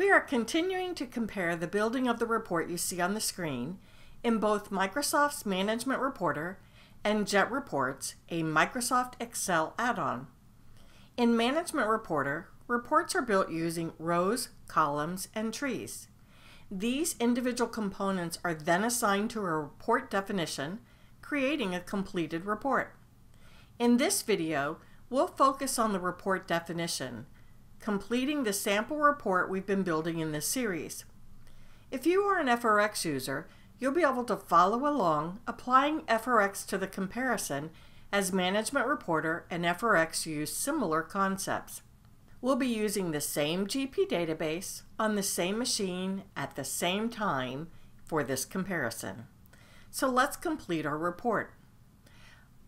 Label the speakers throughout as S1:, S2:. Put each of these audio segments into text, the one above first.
S1: We are continuing to compare the building of the report you see on the screen in both Microsoft's Management Reporter and Jet Reports, a Microsoft Excel add-on. In Management Reporter, reports are built using rows, columns, and trees. These individual components are then assigned to a report definition, creating a completed report. In this video, we'll focus on the report definition, completing the sample report we've been building in this series. If you are an FRX user, you'll be able to follow along applying FRX to the comparison as Management Reporter and FRX use similar concepts. We'll be using the same GP database on the same machine at the same time for this comparison. So let's complete our report.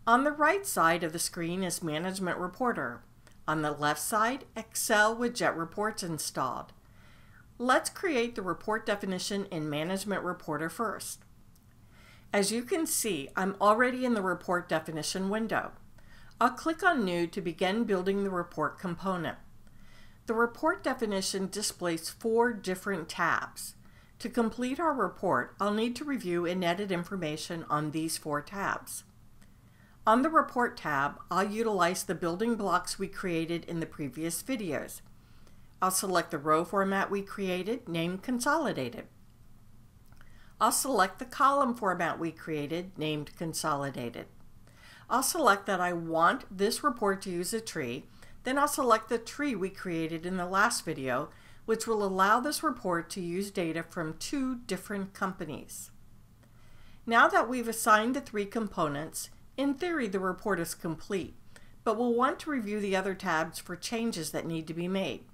S1: On the right side of the screen is Management Reporter. On the left side, Excel with Jet Reports installed. Let's create the report definition in Management Reporter first. As you can see, I'm already in the report definition window. I'll click on New to begin building the report component. The report definition displays four different tabs. To complete our report, I'll need to review and edit information on these four tabs. On the Report tab, I'll utilize the building blocks we created in the previous videos. I'll select the row format we created, named Consolidated. I'll select the column format we created, named Consolidated. I'll select that I want this report to use a tree, then I'll select the tree we created in the last video, which will allow this report to use data from two different companies. Now that we've assigned the three components, in theory, the report is complete, but we'll want to review the other tabs for changes that need to be made.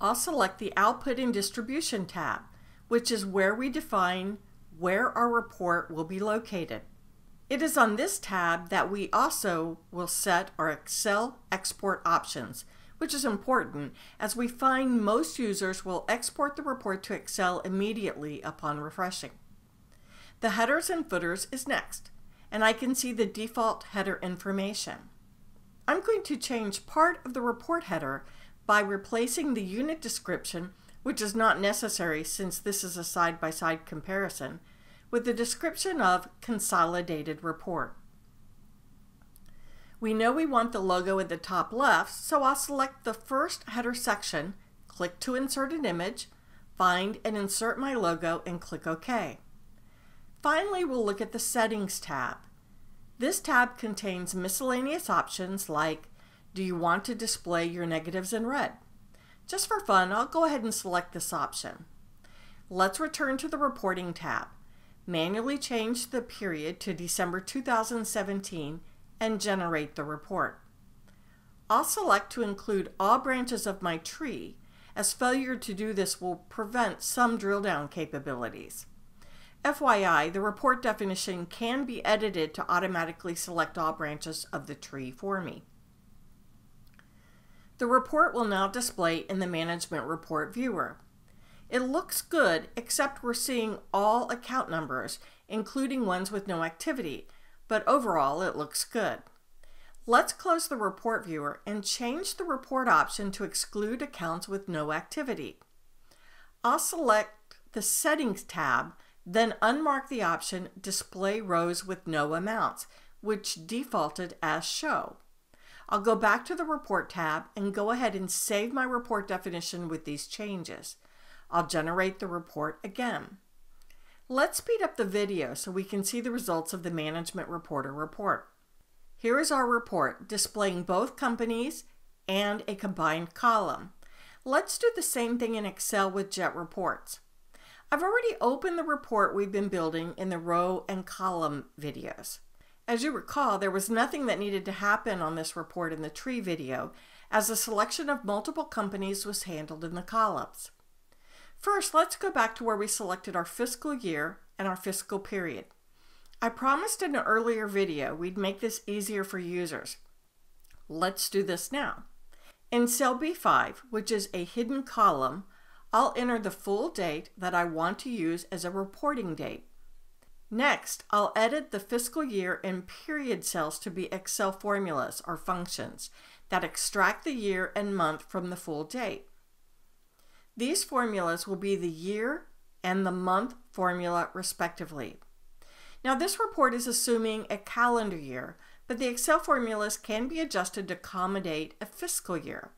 S1: I'll select the Output and Distribution tab, which is where we define where our report will be located. It is on this tab that we also will set our Excel export options, which is important as we find most users will export the report to Excel immediately upon refreshing. The headers and footers is next and I can see the default header information. I'm going to change part of the report header by replacing the unit description, which is not necessary since this is a side-by-side -side comparison, with the description of consolidated report. We know we want the logo at the top left, so I'll select the first header section, click to insert an image, find and insert my logo, and click OK. Finally, we'll look at the Settings tab. This tab contains miscellaneous options like, do you want to display your negatives in red? Just for fun, I'll go ahead and select this option. Let's return to the Reporting tab. Manually change the period to December 2017 and generate the report. I'll select to include all branches of my tree, as failure to do this will prevent some drill down capabilities. FYI, the report definition can be edited to automatically select all branches of the tree for me. The report will now display in the Management Report Viewer. It looks good, except we're seeing all account numbers, including ones with no activity, but overall it looks good. Let's close the Report Viewer and change the Report option to exclude accounts with no activity. I'll select the Settings tab then unmark the option Display Rows with No Amounts, which defaulted as Show. I'll go back to the Report tab and go ahead and save my report definition with these changes. I'll generate the report again. Let's speed up the video so we can see the results of the Management Reporter report. Here is our report displaying both companies and a combined column. Let's do the same thing in Excel with Jet Reports. I've already opened the report we've been building in the row and column videos. As you recall, there was nothing that needed to happen on this report in the tree video, as the selection of multiple companies was handled in the columns. First, let's go back to where we selected our fiscal year and our fiscal period. I promised in an earlier video we'd make this easier for users. Let's do this now. In cell B5, which is a hidden column, I'll enter the full date that I want to use as a reporting date. Next, I'll edit the fiscal year and period cells to be Excel formulas or functions that extract the year and month from the full date. These formulas will be the year and the month formula respectively. Now this report is assuming a calendar year, but the Excel formulas can be adjusted to accommodate a fiscal year.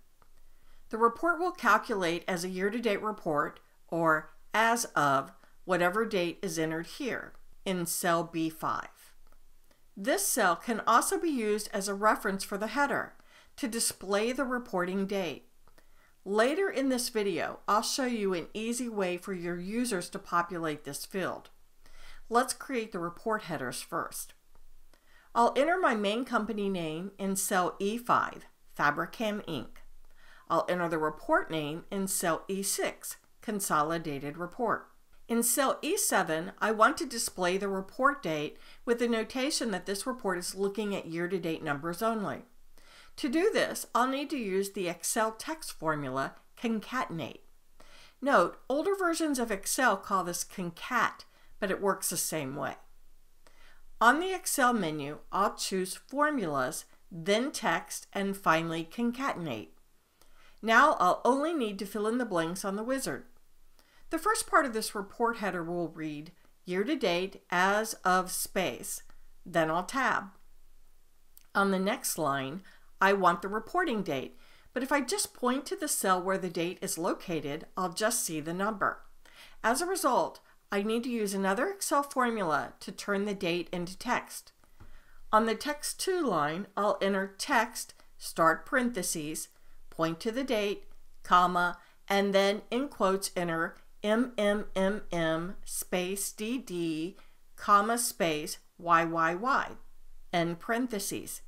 S1: The report will calculate as a year-to-date report, or as of whatever date is entered here in cell B5. This cell can also be used as a reference for the header to display the reporting date. Later in this video, I'll show you an easy way for your users to populate this field. Let's create the report headers first. I'll enter my main company name in cell E5, Fabrikam Inc. I'll enter the report name in cell E6, Consolidated Report. In cell E7, I want to display the report date with the notation that this report is looking at year-to-date numbers only. To do this, I'll need to use the Excel text formula concatenate. Note, older versions of Excel call this concat, but it works the same way. On the Excel menu, I'll choose Formulas, then Text, and finally Concatenate. Now I'll only need to fill in the blanks on the wizard. The first part of this report header will read Year to Date as of space. Then I'll tab. On the next line, I want the reporting date, but if I just point to the cell where the date is located, I'll just see the number. As a result, I need to use another Excel formula to turn the date into text. On the text2 line, I'll enter text, start parentheses, point to the date, comma, and then in quotes enter MMMM space DD, comma space YYY, end parentheses.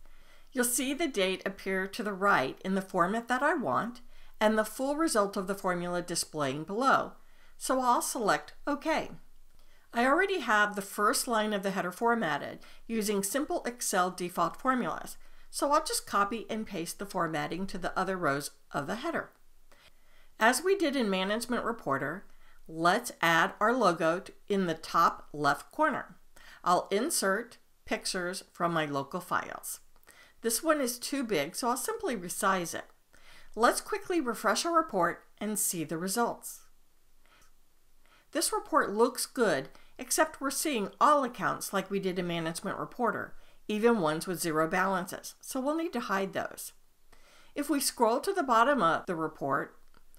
S1: You'll see the date appear to the right in the format that I want and the full result of the formula displaying below so I'll select OK. I already have the first line of the header formatted using simple Excel default formulas, so I'll just copy and paste the formatting to the other rows of the header. As we did in Management Reporter, let's add our logo in the top left corner. I'll insert pictures from my local files. This one is too big, so I'll simply resize it. Let's quickly refresh our report and see the results. This report looks good, except we're seeing all accounts like we did in Management Reporter, even ones with zero balances, so we'll need to hide those. If we scroll to the bottom of the report,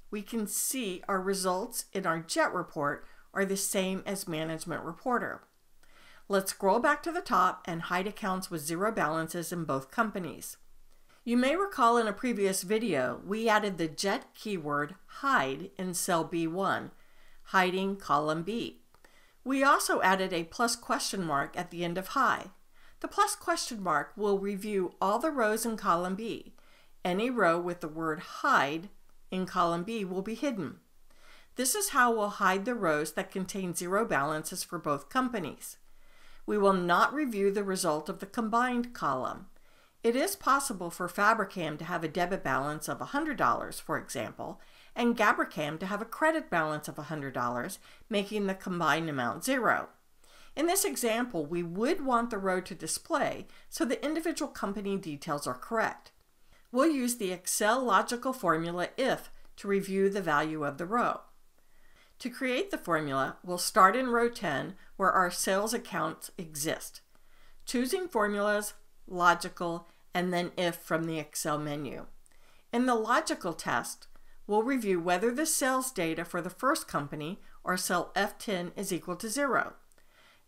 S1: we can see our results in our JET report are the same as Management Reporter. Let's scroll back to the top and hide accounts with zero balances in both companies. You may recall in a previous video, we added the JET keyword hide in cell B1 hiding column B. We also added a plus question mark at the end of hide. The plus question mark will review all the rows in column B. Any row with the word hide in column B will be hidden. This is how we'll hide the rows that contain zero balances for both companies. We will not review the result of the combined column. It is possible for Fabrikam to have a debit balance of $100, for example, and Gabricam to have a credit balance of $100, making the combined amount zero. In this example, we would want the row to display so the individual company details are correct. We'll use the Excel logical formula IF to review the value of the row. To create the formula, we'll start in row 10 where our sales accounts exist, choosing formulas, logical, and then IF from the Excel menu. In the logical test, we'll review whether the sales data for the first company, or cell F10, is equal to 0.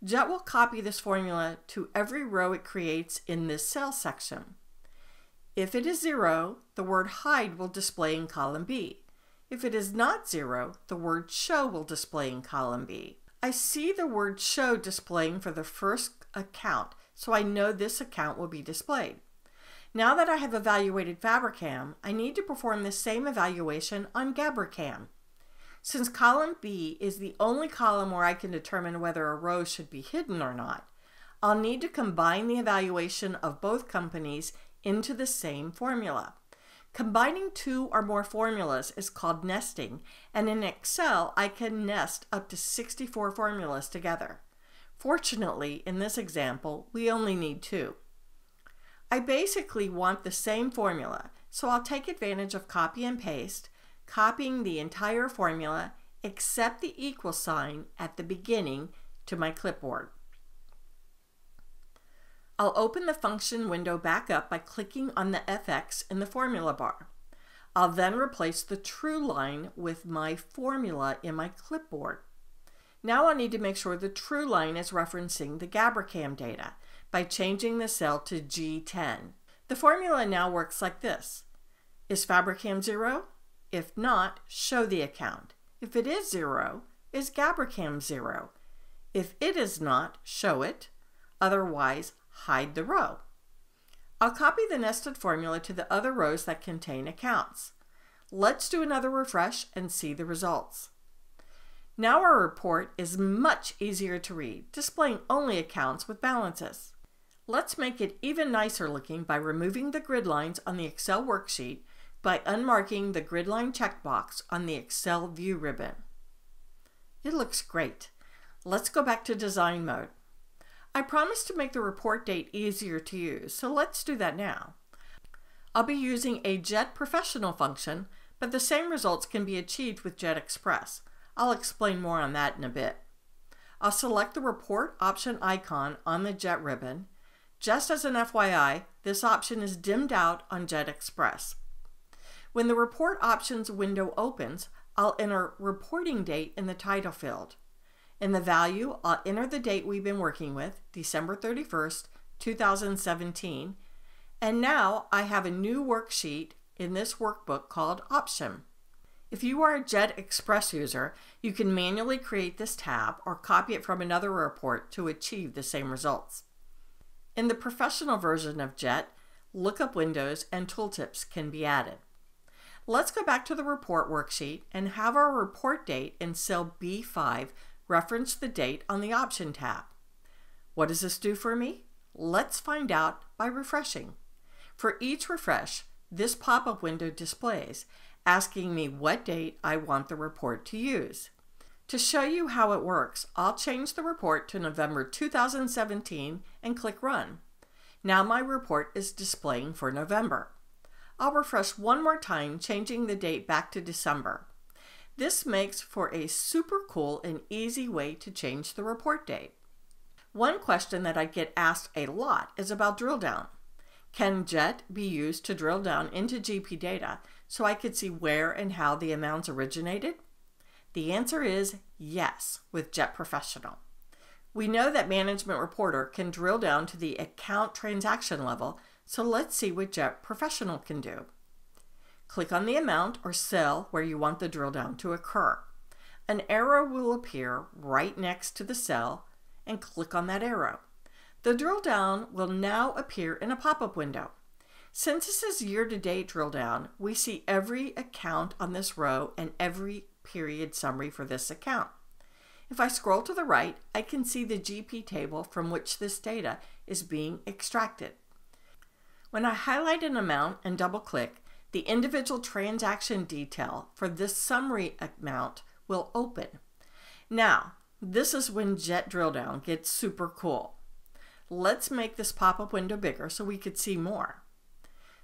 S1: JET will copy this formula to every row it creates in this cell section. If it is 0, the word hide will display in column B. If it is not 0, the word show will display in column B. I see the word show displaying for the first account, so I know this account will be displayed. Now that I have evaluated Fabrikam, I need to perform the same evaluation on Gabricam. Since column B is the only column where I can determine whether a row should be hidden or not, I'll need to combine the evaluation of both companies into the same formula. Combining two or more formulas is called nesting, and in Excel I can nest up to 64 formulas together. Fortunately, in this example, we only need two. I basically want the same formula, so I'll take advantage of copy and paste, copying the entire formula except the equal sign at the beginning to my clipboard. I'll open the function window back up by clicking on the FX in the formula bar. I'll then replace the true line with my formula in my clipboard. Now I'll need to make sure the true line is referencing the Gabricam data by changing the cell to G10. The formula now works like this. Is Fabrikam 0? If not, show the account. If it is 0, is Gabricam 0? If it is not, show it. Otherwise, hide the row. I'll copy the nested formula to the other rows that contain accounts. Let's do another refresh and see the results. Now our report is much easier to read, displaying only accounts with balances. Let's make it even nicer looking by removing the grid lines on the Excel worksheet by unmarking the gridline checkbox on the Excel view ribbon. It looks great. Let's go back to design mode. I promised to make the report date easier to use, so let's do that now. I'll be using a JET Professional function, but the same results can be achieved with JET Express. I'll explain more on that in a bit. I'll select the Report option icon on the JET ribbon. Just as an FYI, this option is dimmed out on JET Express. When the Report Options window opens, I'll enter Reporting Date in the title field. In the value, I'll enter the date we've been working with, December 31st, 2017. And now I have a new worksheet in this workbook called Option. If you are a JET Express user, you can manually create this tab or copy it from another report to achieve the same results. In the professional version of JET, lookup windows and tooltips can be added. Let's go back to the report worksheet and have our report date in cell B5 reference the date on the Option tab. What does this do for me? Let's find out by refreshing. For each refresh, this pop-up window displays, asking me what date I want the report to use. To show you how it works, I'll change the report to November 2017 and click Run. Now my report is displaying for November. I'll refresh one more time, changing the date back to December. This makes for a super cool and easy way to change the report date. One question that I get asked a lot is about drill down. Can JET be used to drill down into GP data so I could see where and how the amounts originated? The answer is yes with JET Professional. We know that Management Reporter can drill down to the account transaction level, so let's see what JET Professional can do. Click on the amount or cell where you want the drill down to occur. An arrow will appear right next to the cell and click on that arrow. The drill down will now appear in a pop-up window. Since this is year-to-date drill down, we see every account on this row and every period summary for this account. If I scroll to the right, I can see the GP table from which this data is being extracted. When I highlight an amount and double click, the individual transaction detail for this summary amount will open. Now, this is when Jet Drill Down gets super cool. Let's make this pop-up window bigger so we could see more.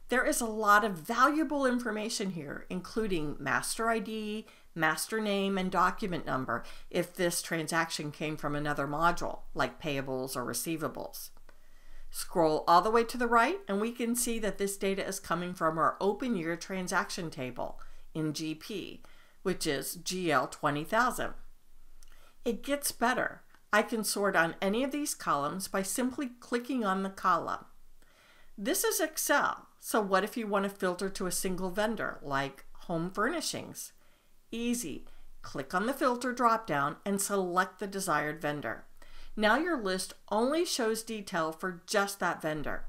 S1: There is a lot of valuable information here, including master ID, master name, and document number if this transaction came from another module, like payables or receivables. Scroll all the way to the right and we can see that this data is coming from our open year transaction table in GP, which is GL 20,000. It gets better. I can sort on any of these columns by simply clicking on the column. This is Excel, so what if you want to filter to a single vendor like home furnishings? Easy. Click on the filter dropdown and select the desired vendor. Now your list only shows detail for just that vendor.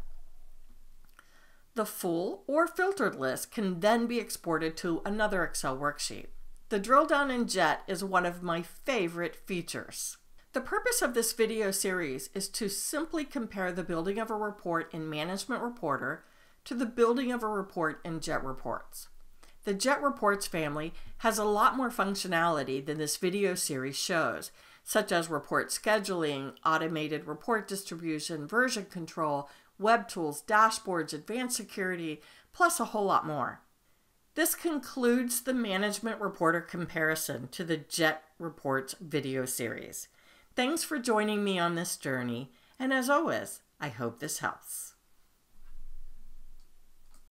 S1: The full or filtered list can then be exported to another Excel worksheet. The drill down in JET is one of my favorite features. The purpose of this video series is to simply compare the building of a report in Management Reporter to the building of a report in JET Reports. The JET Reports family has a lot more functionality than this video series shows, such as report scheduling, automated report distribution, version control, web tools, dashboards, advanced security, plus a whole lot more. This concludes the Management Reporter comparison to the JET Reports video series. Thanks for joining me on this journey, and as always, I hope this helps.